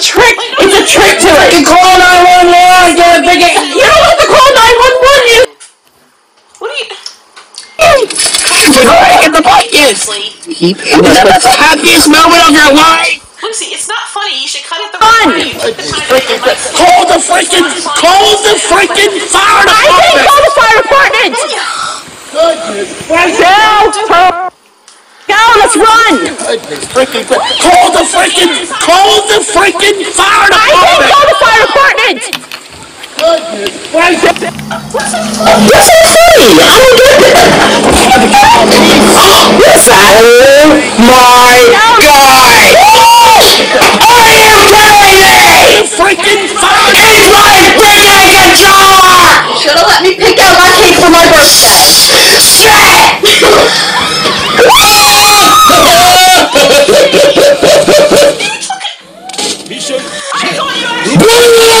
trick. It's a trick to it. You call 911, get a big. You don't have to call 911. You. What are you? Get the buckets. Lucy, That's the happiest moment of your life. Lucy, it's not funny. You should cut it the Fun. right way. Call the freaking, call the freaking fire I didn't department. call the fire department. Right Go. Go. Let's run. Freaking, call the freaking, call the freaking fire department! I didn't call the fire department. Right This is funny. I don't get it. Yes, oh my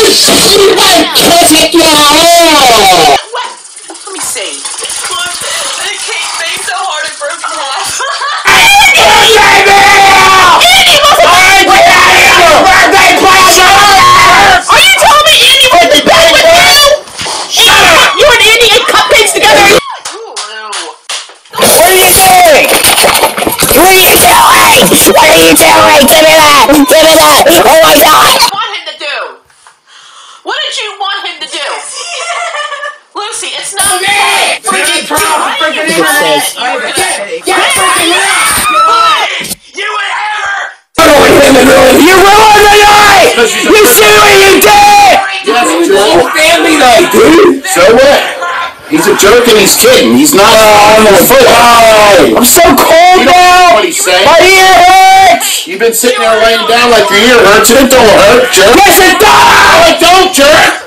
Let me see. Look, the cake made so hard it broke. Are me Andy was in bed with you? Shut up! You and Andy ate cupcakes together. What are you doing? What are you doing? What are you doing? Give me that! Give me that! Oh my god! What did you want him to do? What did you want him to do? Lucy, it's not me! Freaking problem! Freaking internet! Get freaking out! You would ever! I don't want him to ruin You ruined the night! You see what you did! Yes, Oh, family night, dude! So what? He's a jerk and he's kidding. He's not. Oh, I'm a foot I'm so cold You now! what he's saying. My ear hurts! You've been sitting there laying down like your ear hurts and it don't hurt, jerk. Yes, it No, does! it don't, jerk.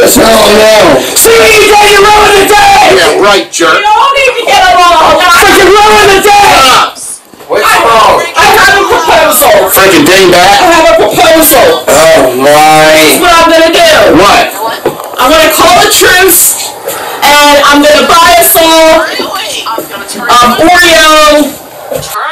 Anymore! Listen, oh no. See what you did? You ruined the day! Yeah, right, jerk. You all need to get along! Freaking ruined the day! Stop. What's wrong? I have a proposal! Freaking day back? I dingbat. have a proposal! Oh my. Here's what I'm gonna do. What? I'm gonna call a truce, and I'm gonna buy us all Really? I'm turn, um, Oreo.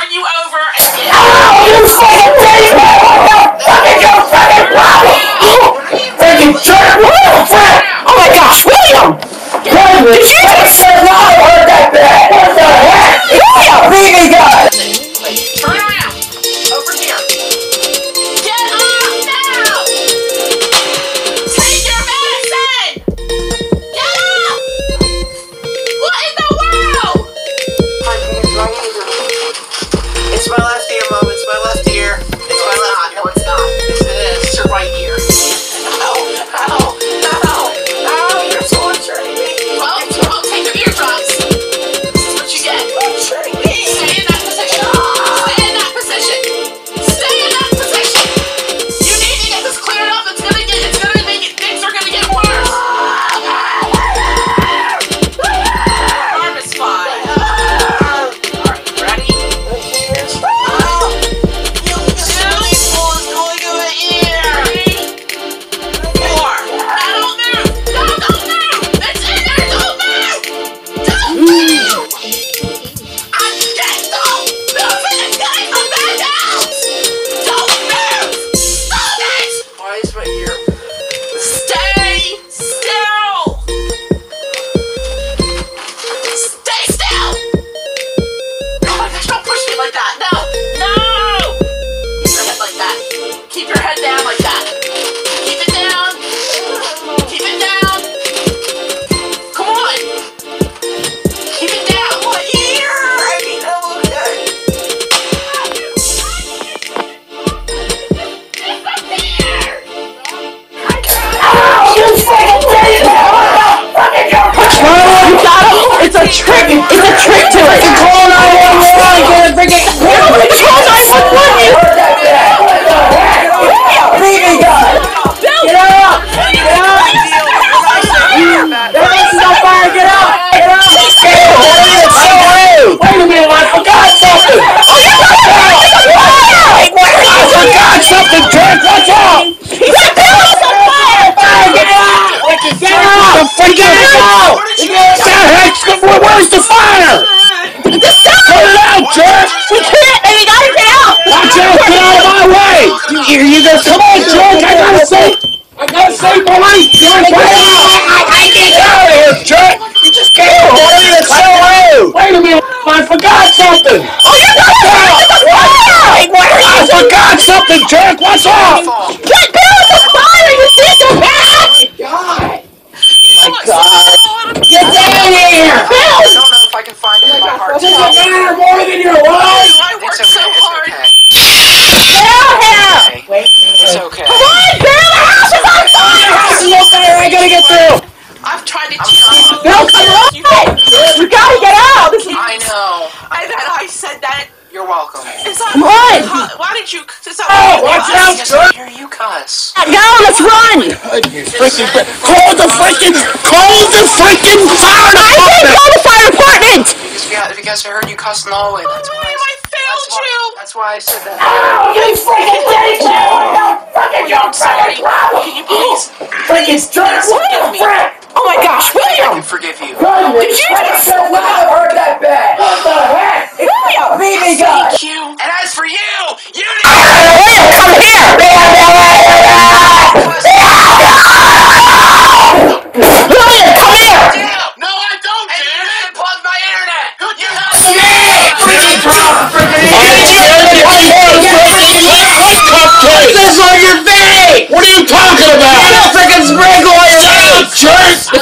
trick. It's a trick to it. You call 911 and bring it. Say police, a minute, I, I can't get out of here, Chuck. You just can't, it's so. Wait a minute, I forgot something. Oh, you got to Wait, what are I you doing? forgot something, Chuck, what's up? Fall. Get down the fire! You see the back? My God. Get down here! I Bill! don't know if I can find it in my heart. Does it matter more than your life? I worked It's so okay. hard. It's Down here! okay. It's okay. Come on, Bill! The house is on fire! House is up there, I gotta get through. I've tried to teach you. Bill, come on! You gotta get out! This is... I know. I that I said that. You're welcome. Is that Come on. How- Why did you? Is that Oh, watch out, Yes, Chuck. I hear you cuss. Go, let's run! Freaking, call the freaking, call the freaking fire department! I didn't call the fire department! Because, we got, because I heard you cuss in the hallway. Oh, that's why I, I failed that's why, you. That's why I said that. Oh, you freaking bitch! I'm sorry. Can you please? Freaking jerk! Forgive me. Oh my gosh, I William! can forgive you. Did you just... never heard that bad. What the heck? You're Thank you. And as for you, you need to come here. Come here. What are you talking about? Metal freaking sprinkle on your face! Jerk!